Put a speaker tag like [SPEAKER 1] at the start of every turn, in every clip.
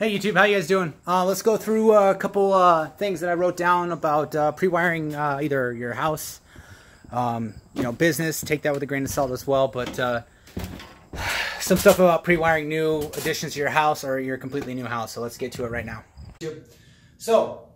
[SPEAKER 1] Hey YouTube, how you guys doing? Uh, let's go through a couple uh, things that I wrote down about uh, pre-wiring uh, either your house, um, you know, business. Take that with a grain of salt as well. But uh, some stuff about pre-wiring new additions to your house or your completely new house. So let's get to it right now. So,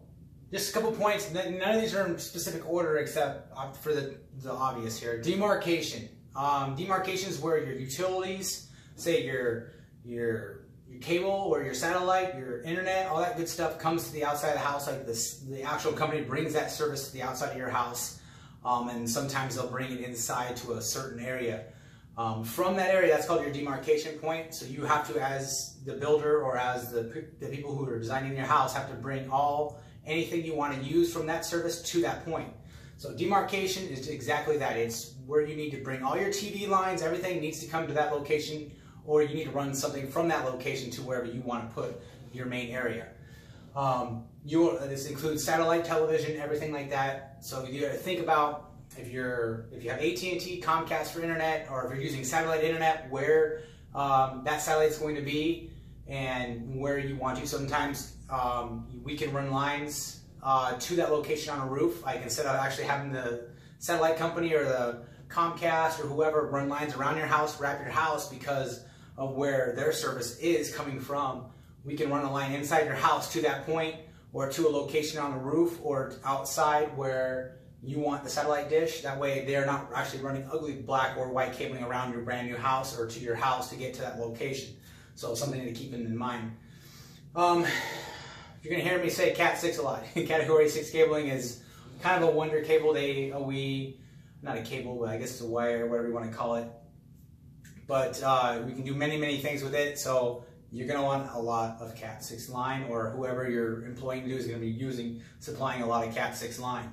[SPEAKER 1] just a couple points. None of these are in specific order except uh, for the, the obvious here. Demarcation. Um, demarcation is where your utilities, say your your your cable or your satellite, your internet, all that good stuff comes to the outside of the house. Like this, the actual company brings that service to the outside of your house, um, and sometimes they'll bring it inside to a certain area. Um, from that area, that's called your demarcation point. So you have to, as the builder or as the, the people who are designing your house, have to bring all anything you want to use from that service to that point. So demarcation is exactly that. It's where you need to bring all your TV lines, everything needs to come to that location or you need to run something from that location to wherever you want to put your main area. Um, you, this includes satellite television, everything like that. So you think about if you're if you have AT&T, Comcast for internet, or if you're using satellite internet, where um, that satellite is going to be and where you want to. Sometimes um, we can run lines uh, to that location on a roof. I can set up actually having the satellite company or the Comcast or whoever run lines around your house, wrap your house because of where their service is coming from. We can run a line inside your house to that point or to a location on the roof or outside where you want the satellite dish. That way they're not actually running ugly black or white cabling around your brand new house or to your house to get to that location. So something to keep in mind. Um, you're gonna hear me say Cat 6 a lot. Category 6 cabling is kind of a wonder cable. They, we, not a cable, but I guess it's a wire, whatever you want to call it but uh, we can do many, many things with it. So you're going to want a lot of Cat 6 line or whoever you're employing to do is going to be using, supplying a lot of Cat 6 line.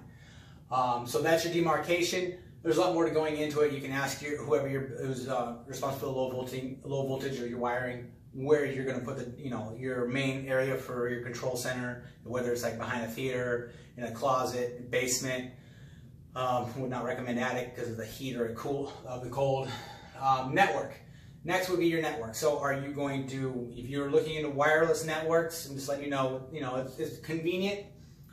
[SPEAKER 1] Um, so that's your demarcation. There's a lot more to going into it. You can ask your, whoever who's uh, responsible for low voltage, low voltage or your wiring, where you're going to put the, you know, your main area for your control center, whether it's like behind a theater, in a closet, basement. Um, would not recommend attic because of the heat or the cool of the cold. Um, network. Next would be your network. So are you going to, if you're looking into wireless networks, I'm just letting you know, you know, it's, it's convenient.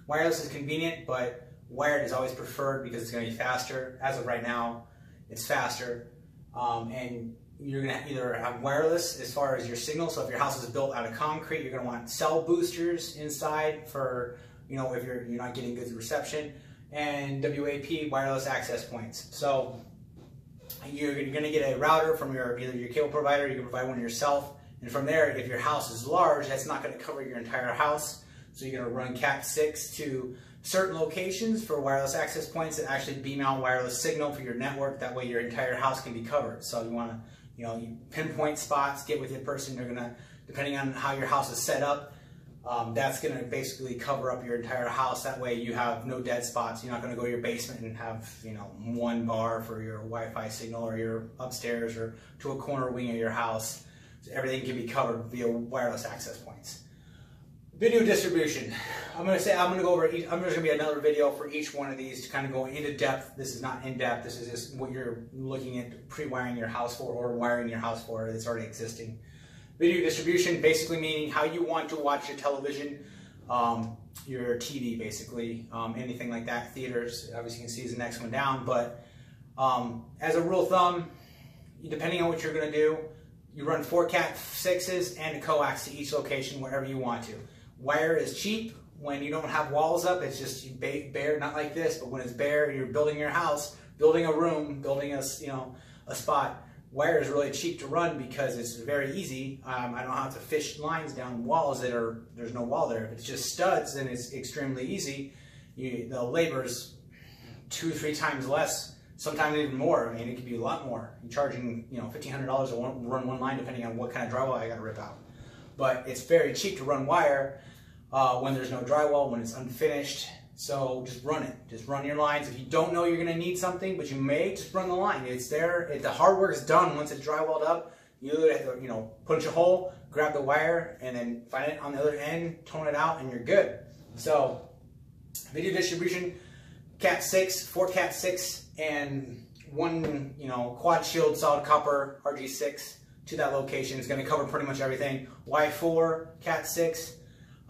[SPEAKER 1] Wireless is convenient, but wired is always preferred because it's going to be faster. As of right now, it's faster. Um, and you're going to either have wireless as far as your signal. So if your house is built out of concrete, you're going to want cell boosters inside for, you know, if you're, you're not getting good reception. And WAP, wireless access points. So you're, going to get a router from your either your cable provider, you can provide one yourself, and from there, if your house is large, that's not going to cover your entire house. So you're going to run Cat6 to certain locations for wireless access points that actually beam out wireless signal for your network. That way your entire house can be covered. So you want to, you know, you pinpoint spots, get with your person. They're to, depending on how your house is set up, um, that's going to basically cover up your entire house. That way you have no dead spots. You're not going to go to your basement and have, you know, one bar for your Wi-Fi signal or your upstairs or to a corner wing of your house. So everything can be covered via wireless access points. Video distribution. I'm going to say, I'm going to go over each, I'm going to be another video for each one of these to kind of go into depth. This is not in depth. This is just what you're looking at pre-wiring your house for or wiring your house for that's already existing. Video distribution, basically meaning how you want to watch your television, um, your TV, basically, um, anything like that. Theaters, obviously, you can see is the next one down. But um, as a rule of thumb, depending on what you're going to do, you run four Cat 6s and a coax to each location wherever you want to. Wire is cheap. When you don't have walls up, it's just bare, not like this, but when it's bare, you're building your house, building a room, building a, you know, a spot wire is really cheap to run because it's very easy. Um, I don't have to fish lines down walls that are, there's no wall there. If it's just studs, then it's extremely easy. You, the labor is two, three times less, sometimes even more. I mean, it could be a lot more. You're charging, you know, $1,500 to run one line depending on what kind of drywall I got to rip out. But it's very cheap to run wire uh, when there's no drywall, when it's unfinished, so just run it. Just run your lines. If you don't know you're going to need something, but you may, just run the line. It's there. If the hard work is done once it's drywalled up, you have to, you know, punch a hole, grab the wire, and then find it on the other end, tone it out, and you're good. So video distribution, Cat 6, 4 Cat 6, and one, you know, quad shield solid copper RG6 to that location. It's going to cover pretty much everything. Y4, Cat 6.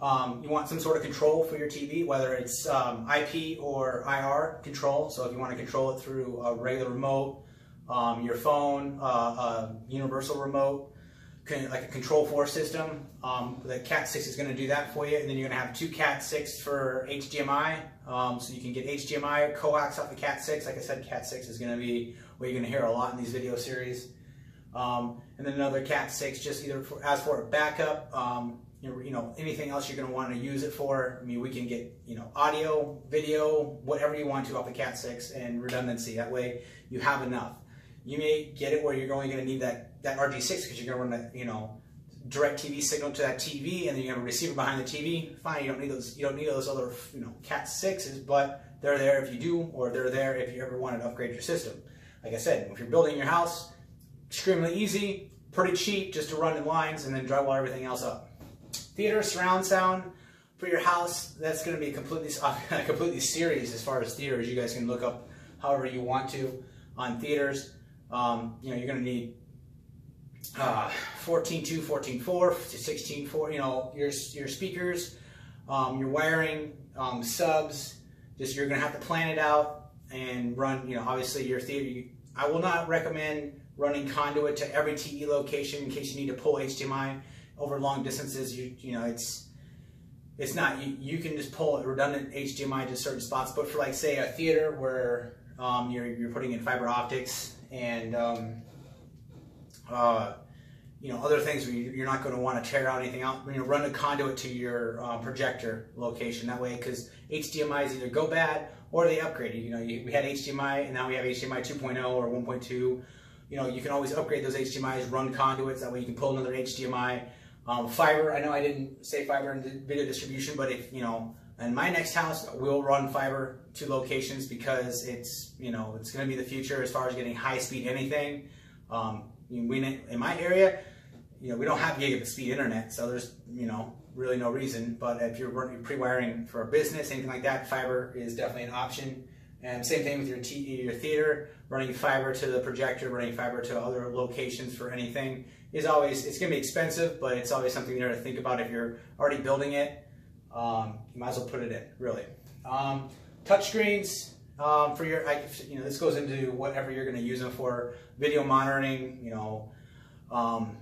[SPEAKER 1] Um, you want some sort of control for your TV, whether it's um, IP or IR control. So if you want to control it through a regular remote, um, your phone, uh, a universal remote, like a Control4 system, um, the Cat 6 is going to do that for you. And then you're going to have two Cat 6 for HDMI. Um, so you can get HDMI coax off the Cat 6. Like I said, Cat 6 is going to be what you're going to hear a lot in these video series. Um, and then another Cat 6 just either for, as for a backup, you, know, anything else you're going to want to use it for. I mean, we can get, you know, audio, video, whatever you want to off the Cat 6 and redundancy. That way you have enough. You may get it where you're only going to need that, that RG6 because you're going to run that, you know, DirecTV signal to that TV and then you have a receiver behind the TV. Fine, you don't need those, you don't need those other, you know, Cat 6s, but they're there if you do, or they're there if you ever wanted to upgrade your system. Like I said, if you're building your house, extremely easy, pretty cheap just to run in lines and then drywall everything else up. Theater surround sound for your house, that's going to be completely, a completely series as far as theaters. You guys can look up however you want to on theaters. Um, you know, you're going to need uh, 14.2, 14.4, 16.4, you know, your, your speakers, um, your wiring, um, subs, just you're going to have to plan it out and run, you know, obviously your theater. I will not recommend running conduit to every TV location in case you need to pull HDMI over long distances. You, you know, it's it's not, you, you can just pull a redundant HDMI to certain spots, but for like say a theater where um, you're, you're putting in fiber optics and um, uh, you know other things where you're not going to want to tear out anything out. You know, run a conduit to your uh, projector location that way because HDMI is either go bad or they upgrade You know, you, we had HDMI and now we have HDMI 2.0 or 1.2. You know, you can always upgrade those HDMI's, run conduits. That way you can pull another HDMI. Um, fiber, I know I didn't say fiber in video distribution, but if, you know, in my next house, we'll run fiber to locations because it's, you know, it's going to be the future as far as getting high speed anything. Um, we, in my area, you know, we don't have gigabit speed internet, so there's, you know, really no reason. But if you're pre-wiring for a business, anything like that, fiber is definitely an option. And same thing with your, your theater, running fiber to the projector, running fiber to other locations for anything is always, it's going to be expensive, but it's always something you there to think about if you're already building it. Um, you might as well put it in, really. Um, touchscreens, um, for your, I, you know, this goes into whatever you're going to use them for, video monitoring, you know, um,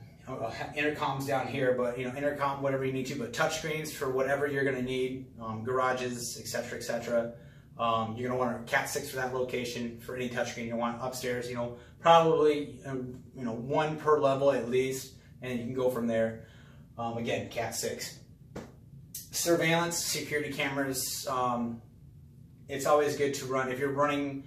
[SPEAKER 1] intercoms down here, but you know, intercom, whatever you need to, but touchscreens for whatever you're going to need, um, garages, etc., etc. Um, you're to want a Cat 6 for that location for any touchscreen you want upstairs. You know, probably um, you know one per level at least, and you can go from there. Um, again, Cat 6. Surveillance, security cameras. Um, it's always good to run if you're running.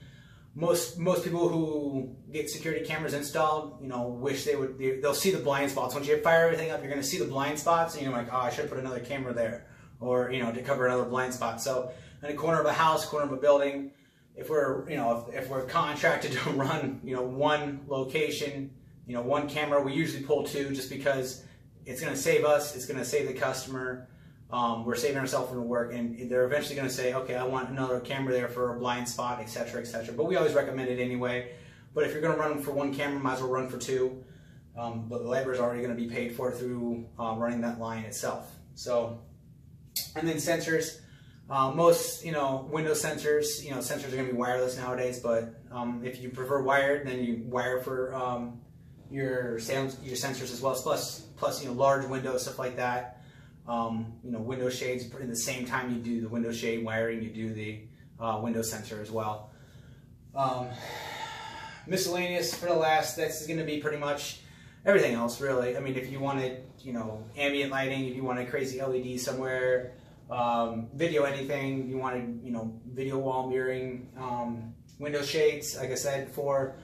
[SPEAKER 1] Most most people who get security cameras installed, you know, wish they would. They'll see the blind spots. Once you fire everything up, you're to see the blind spots, and you're like, oh, I should put another camera there, or you know, to cover another blind spot. So in a corner of a house, corner of a building, if we're you know if, if we're contracted to run you know one location, you know one camera, we usually pull two just because it's going to save us, it's going to save the customer. Um, we're saving ourselves from the work, and they're eventually going to say, okay, I want another camera there for a blind spot, etc., etc. But we always recommend it anyway. But if you're going to run for one camera, might as well run for two. Um, but the labor is already going to be paid for through uh, running that line itself. So, and then sensors. Uh, most, you know, Windows sensors, you know, sensors are going to be wireless nowadays, but um, if you prefer wired, then you wire for um, your your sensors as well. Plus, plus, you know, large windows, stuff like that. Um, you know, window shades. In the same time you do the window shade wiring, you do the uh, window sensor as well. Um, miscellaneous for the last. This is going to be pretty much everything else, really. I mean, if you wanted, you know, ambient lighting, if you wanted crazy LED somewhere um, video anything, you wanted, you know, video wall mirroring, um, window shades, like I said before.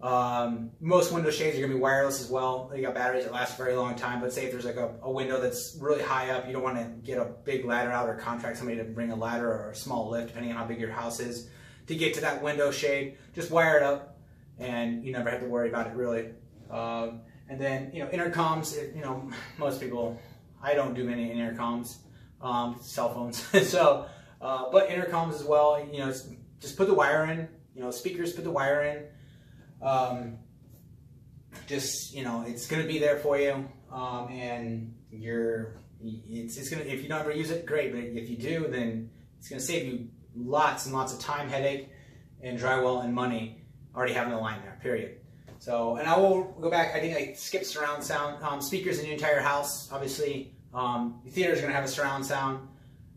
[SPEAKER 1] Um, most window shades are going to be wireless as well. They got batteries that last a very long time, but say if there's like a, a window that's really high up, you don't want to get a big ladder out or contract somebody to bring a ladder or a small lift, depending on how big your house is, to get to that window shade. Just wire it up, and you never have to worry about it really. Um, and then, you know, intercoms, you know, most people, I don't do many intercoms um, cell phones. so, uh, but intercoms as well. You know, just put the wire in. You know, speakers, put the wire in. Um, just you know, it's gonna be there for you, um, and you're it's it's gonna if you don't ever use it, great. But if you do, then it's gonna save you lots and lots of time, headache, and drywall and money already having the line there. Period. So, and I will go back. I think I skipped surround sound um, speakers in your entire house. Obviously, um, your theater is going to have a surround sound.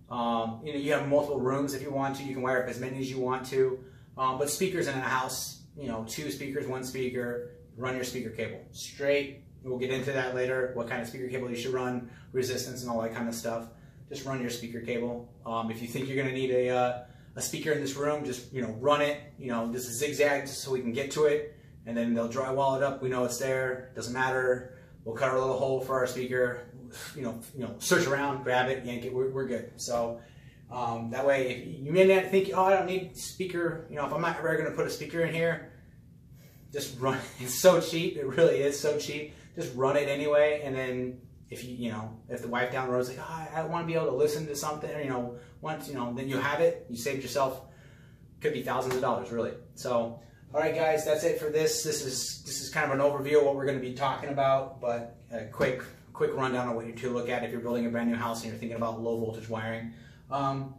[SPEAKER 1] Um, you know, you have multiple rooms if you want to. You can wire up as many as you want to. Um, but speakers in a house, you know, two speakers, one speaker. Run your speaker cable straight. We'll get into that later. What kind of speaker cable you should run, resistance, and all that kind of stuff. Just run your speaker cable. Um, if you think you're going to need a uh, a speaker in this room, just you know, run it. You know, just zigzag just so we can get to it and then they'll drywall it up. We know it's there. Doesn't matter. We'll cut our little hole for our speaker. You know, you know, search around, grab it, yank it. We're, we're good. So um, that way, you may not think, oh, I don't need speaker. You know, if I'm not ever going to put a speaker in here, just run. It's so cheap. It really is so cheap. Just run it anyway, and then if you, you know, if the wife down the road is like, oh, I want to be able to listen to something, you know, once, you know, then you have it. You saved yourself. Could be thousands of dollars, really. So all right, guys, that's it for this. This is this is kind of an overview of what we're going to be talking about, but a quick quick rundown of what you to look at if you're building a brand new house and you're thinking about low voltage wiring. Um,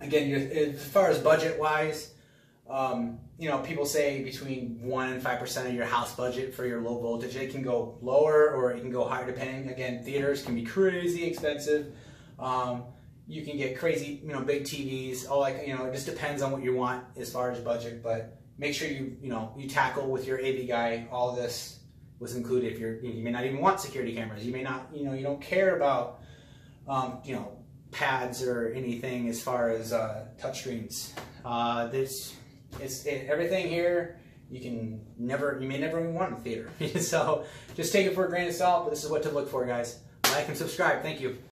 [SPEAKER 1] again, as far as budget wise, um, you know, people say between one and five percent of your house budget for your low voltage. It can go lower or it can go higher depending. Again, theaters can be crazy expensive. Um, you can get crazy, you know, big TVs. All like, you know, it just depends on what you want as far as budget, but make sure you you know you tackle with your AV guy all this was included. If you're you may not even want security cameras, you may not you know you don't care about um, you know pads or anything as far as uh, touchscreens. Uh, this it's it, everything here. You can never you may never even want in theater. so just take it for a grain of salt. But this is what to look for, guys. Like and subscribe. Thank you.